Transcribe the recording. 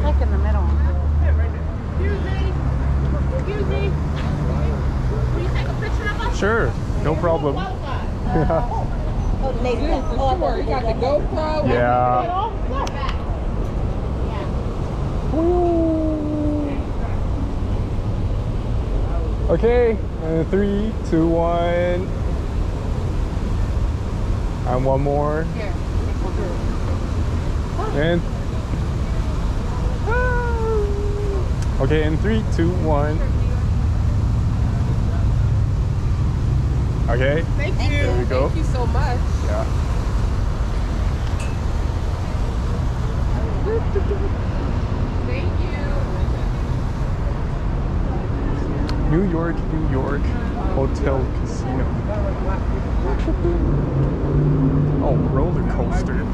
Yeah, get like in the middle. Excuse me. Excuse me. Will you take a picture of us? Sure, no problem. Both sides. Oh, Nathan. Yeah, for Oh, sure. You you got the. GoPro. Yeah. All set. Okay, uh, three, two, one. And one more. Here. And Okay, in three, two, one. Okay. Thank you. There we go. Thank you so much. Yeah. Thank you. New York, New York, Hotel Casino. oh, roller coaster.